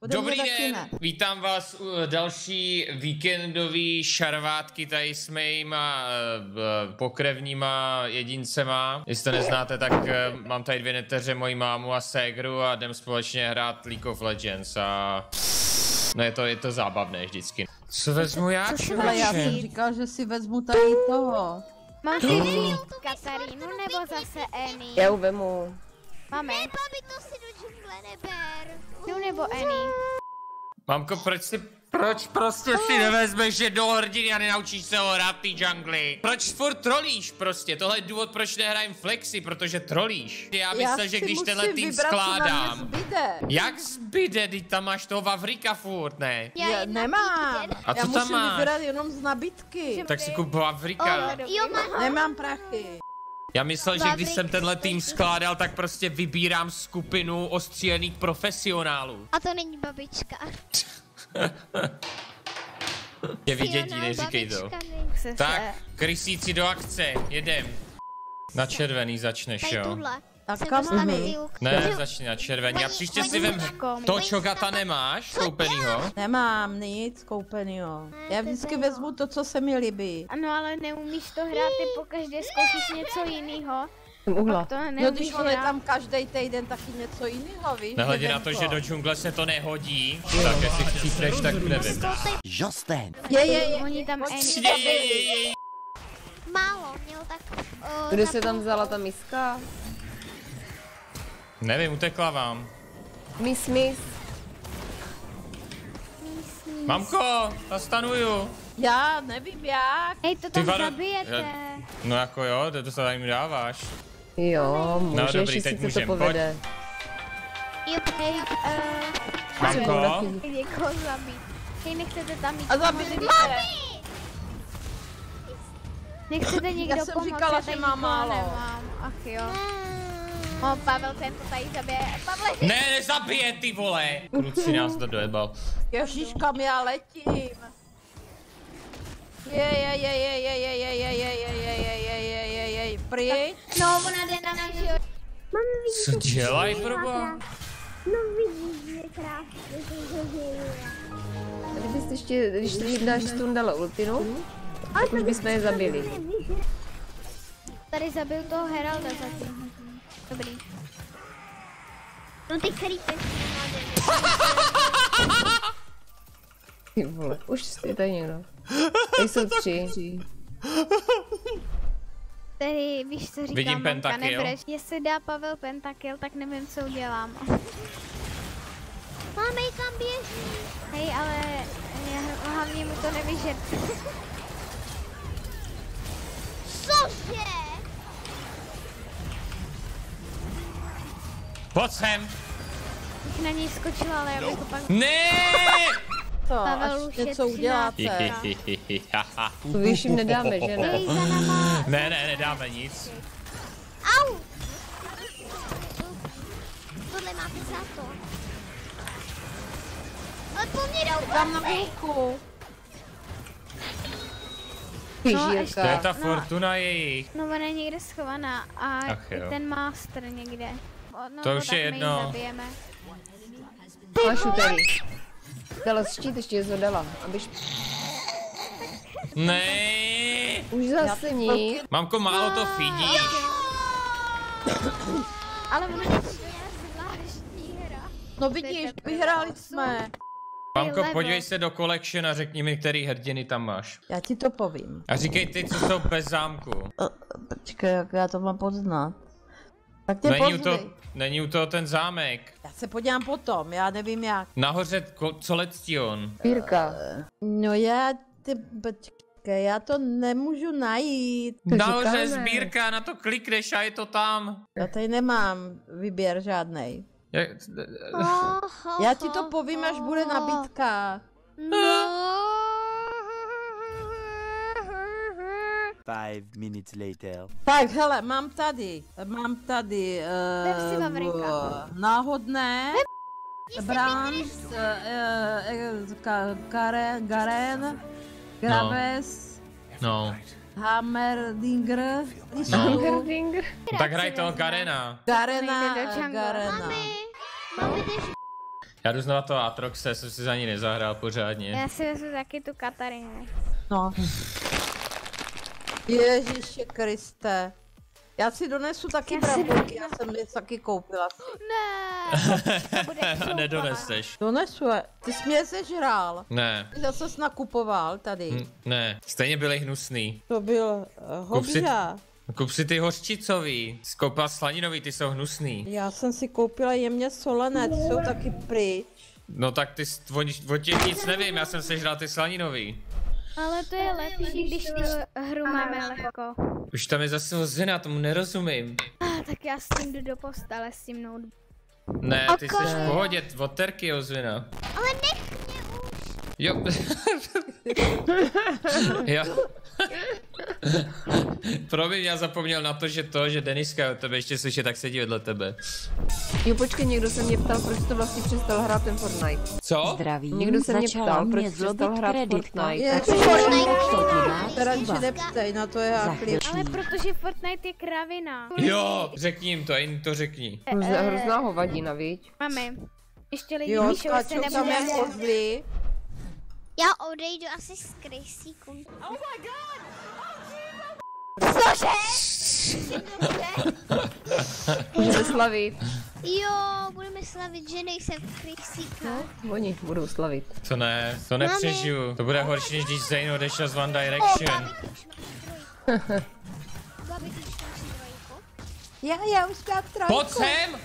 Ode Dobrý den, ne. vítám vás u další víkendový šarvátky tady s mýma uh, pokrevníma jedincema. Jestli to neznáte, tak uh, mám tady dvě neteře, moji mámu a ségru a jdem společně hrát League of Legends a... No je to, je to zábavné vždycky. Co vezmu já, Ale já jsem říkal, že si vezmu tady toho. Mám si vzít Katarínu nebo zase Annie? Já ju vemu. Máme. Babi, to si do džungle neber. Tu nebo Annie? Mamko, proč si... Proč prostě si nevezmeš jednou hrdiny a nenaučíš se ho hrát ty jungly? Proč furt trolíš prostě? Tohle je důvod, proč nehrajem flexy, protože trolíš. Já myslel, že si když musím tenhle tým skládám. Zbyde. Jak zbyde, ty tam máš toho Vavrika furt, ne? Já Já nemám. A Já co tam musím máš? vybrat jenom z nabídky. Tak si kup Vavrika. Jo, má Nemám prachy. Já myslel, že když jsem tenhle tým skládal, tak prostě vybírám skupinu ostřílených profesionálů. A to není babička. Je vidět, Fiona, neříkej to. Tak, krysíci do akce, jedem. Na červený začneš, jo? Tak Se kam i luk. Ne, začni na červený a příště si vem... To oni čogata tam- nemáš, koupenýho? Nemám nic koupenýho. Já vždycky vezmu to, co se mi líbí. Ano, ale neumíš to hrát, ty pokaždé zkoušíš něco jiného. Jsem uhla. To No když on je tam každý týden taky něco jiného, víš? Nehledě na to, že do džungle se to nehodí, tak jestli chcípneš, tak nevím. Justin. Je, je, je. Oni tam. Je, je, je, je. Málo, měl tak... o, Kde se tam vzala ta miska? Nevím, utekla vám. Miss, miss. Mamko, zastanuju. Já nevím jak. Hej, to tam vado- zabijete. No jako jo, to, to se tady mi dáváš. Jo, můžeš, dobrý, jestli teď můžem, to povede. Jo, Hej, uh, Mamko, někoho zabít. Hej, nechcete tam mít A Nechcete někdo Já jsem pomoct? říkala, Já že mám málo. Nemám. Ach jo. O, Pavel, ten to tady zabije. Pavle, ne, nezabije ty vole. Kruci nás to dojebal. Ježíš, kam já letím? Je, je, je, je, je, je, je, je, je, je, je, je, je, je, je, je, pryč. no, ona jde na náš život. Co dělají, proba? A Kdybyste ještě, když teď dáš stundala ultinu, tak už bychom je zabili. Tady zabil toho Heralda zatím. Dobrý. No ty creepy. Ty vole, už je tady někdo. Tady jsou tři. Tady víš, co říkám, Vidím pentakill. nebreš. Jestli dá Pavel pentakill, tak nevím, co udělám. Máme kam běží. Hej, ale já, hlavně mu to nevyžer. Pojď sem. Bych na něj skočila, ale já bych pak... Ne! To, Pavel už je něco 13. uděláte. To víš, jim nedáme, že ne? Ne, ne, nedáme nic. Au! Tohle máte za to. Ale po mně jdou Tam na hůlku. To je ta fortuna jejich. No, ona je někde schovaná a Ach jo. ten master někde. No, To už tak je jedno. Máš tady. Dala štít, ještě je zhodala. Abyš... Ne. Už zase nic. Mamko, málo to fidíš. Ale ona je zvláštní hra. No vidíš, vyhráli jsme. Mamko, podívej se do collection a řekni mi, který hrdiny tam máš. Já ti to povím. A říkej ty, co jsou bez zámku. Počkej, jak já to mám poznat. Tak tě Není u, to, není u toho ten zámek. Já se podívám potom, já nevím jak. Nahoře ko, co on. Pírka. No já, ty, počkej, já to nemůžu najít. Nahoře sbírka, na to klikneš a je to tam. Já tady nemám výběr žádnej. Jak, Já ti to povím, až bude nabídka. Five minutes later. Tak, hele, mám tady, mám tady Vem si uh, Vavrika. náhodné, Brans, uh, uh, ka, Karen, Garen, Graves, no. Hammerdinger, No. Gardinger. Tak hraj toho Garena. Garena. Garena. Máme Já jdu znova to Atroxe, jsem si za ní nezahrál pořádně. Já si vezmu taky tu Katarinu. No. Ježíše Kriste. Já si donesu taky Já si bramburky, já jsem je taky koupila. Ne, to bude zoufalá. Nedoneseš. Donesu je. Ty jsi mě sežral. Ne, Ty zase nakupoval tady. hm, ne, stejně byly hnusný. To byl uh, Kup si-. Kup si ty hořčicový, skoupila slaninový, ty jsou hnusný. Já jsem si koupila jemně solené, ty jsou taky pryč. No tak ty, o, o těch nic nevím, já jsem sežral ty slaninový. Ale to je lepší, když tu hru máme lehko. Už tam je zase ozvěna, tomu nerozumím. Ah, tak já s tím jdu do postele s tím notebookem. Ne, ty jsi v pohodě, od terky je ozvěna. Ale nech mě už. Jo. jo. Promiň, já zapomněl na to, že to, že Deniska od tebe ještě slyšet, tak sedí vedle tebe. Jo, počkej, někdo se mě ptal, proč to vlastně přestal hrát ten Fortnite. Co? Zdravím, Někdo se mě ptal, proč mě přestal hrát kreditka. Fortnite. Je, Takže Fortnite. to radši neptej, na to je. Ale protože Fortnite je kravina. Jo, řekni jim to, jen to řekni. Hrozná, hrozná hovadina, viď? Mami, ještě lidi Jo, skáčou tam nebude... jak kozly. Já odejdu asi s Krysíkem. Můžeme slavit. Jo, budeme slavit, že nejsem Krysíka. Oni budou slavit. To ne, to nepřežiju. To bude horší, než když Zayn odešel z One Direction. Já, já už mám trojku. Pojď sem!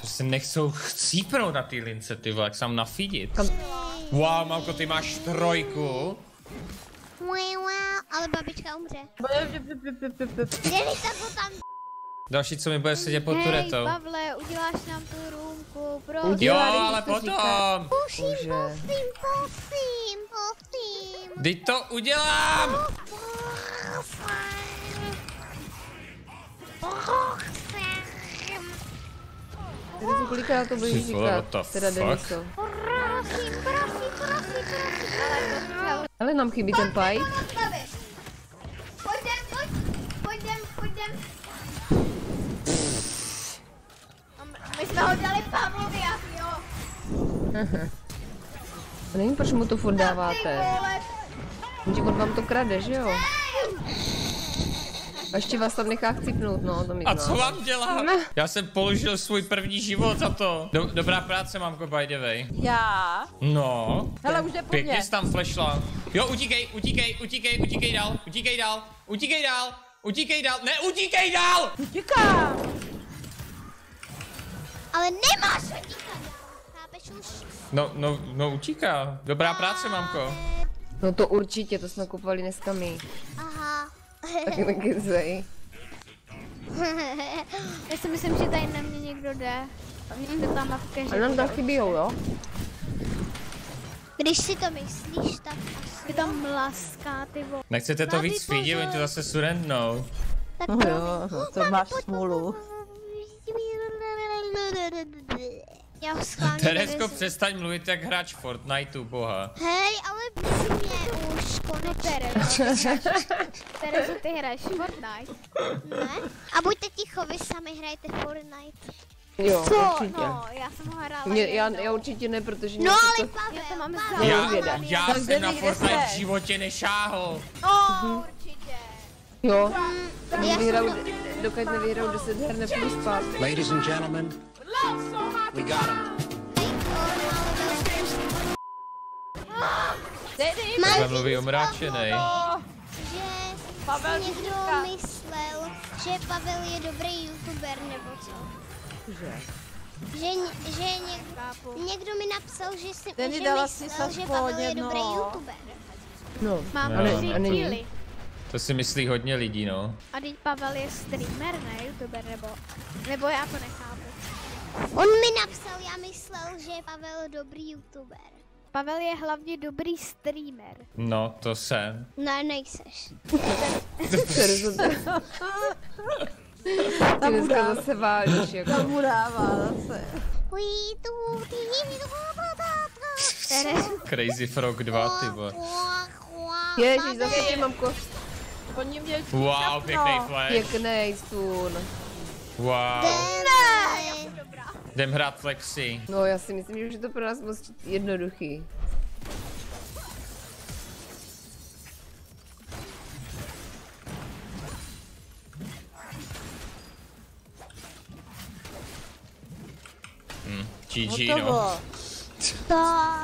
Že se nechcou chcípnout na ty lince, ty vole, jak sám nafidit. Wow, mamko, ty máš trojku. Wow, ale babička umře. Denisa to tam Další, co mi bude sedět pod Hej, turetou. Pavle, uděláš nám tu růmku, pro... Jo, ale potom. Pusím, pusím, pusím, pusím. Teď to udělám! Kolikrát to budeš říkat? Teda? Deniso. Prosím, prosím, prosím, prosím. Ale nám chybí ten paj. A nevím, proč mu to furt dáváte. Že on vám to krade, že jo? A ještě vás tam nechá chcípnout, no, to mi A co mám dělat? Já jsem položil svůj první život za to. Do, dobrá práce, mamko, by the way. Já? No. Hele, už jde po Pěkně jsi tam flashla. Jo, utíkej, utíkej, utíkej, utíkej dál, utíkej dál, utíkej dál, utíkej dál, ne, utíkej dál! Utíká! Ale nemáš utíkat. No, no, no, utíká. Dobrá práce, mamko. No to určitě, to jsme kupovali dneska my. Aha. Tak nekecej. Já si myslím, že tady na mě někdo jde. A někdo tam má v Ale keži. nám tam chybíjou, jo? Když si to myslíš, tak asi. Je tam mlaská, ty vole. Nechcete to víc feedit, oni to zase surrendnou. Tak No jo, to máš smůlu. Já ho schválně Teresko, přestaň mluvit jak hráč Fortniteu, boha. Hej, ale mě už konečně. Terezo, ty hraješ Fortnite. Ne? A buďte ticho, vy sami hrajete Fortnite. Jo, Co? určitě. No, já jsem ho hrála Mě, já, já určitě ne, protože No ale to... Pavel, Já to mám Pavel. Já, já jsem na Fortnite v životě nešáhl. No, určitě. Jo, dokud nevyhrál 10 her nepůjdu spát. Ladies and gentlemen, we got him. Tam mluví omráčenej. že Pavel někdo říká. myslel, že Pavel je dobrý youtuber nebo co. Že, ně- že někdo, někdo mi napsal, že si Denny, že dala si myslel, že Pavel je dobrý youtuber. No, Mám Jo. ale, Ale-. To si myslí hodně lidí, no. A teď Pavel je streamer, ne youtuber, nebo, nebo já to nechápu. On mi napsal, já myslel, že je Pavel dobrý youtuber. Pavel je hlavně dobrý streamer. No, to jsem. Ne, nejseš. Terezo, ty dneska zase válíš, jako. To mu dává zase. Crazy Frog 2, ty vole. Ježíš, zase tě mám kost. Oni mě Wow, pěkný flash. Pěknej stůn. Wow. Ne. Jdem hrát flexi. No já si myslím, že už je to pro nás moc jednoduchý. GG no. Hotovo. To